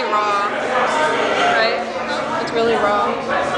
really raw, right? It's really raw.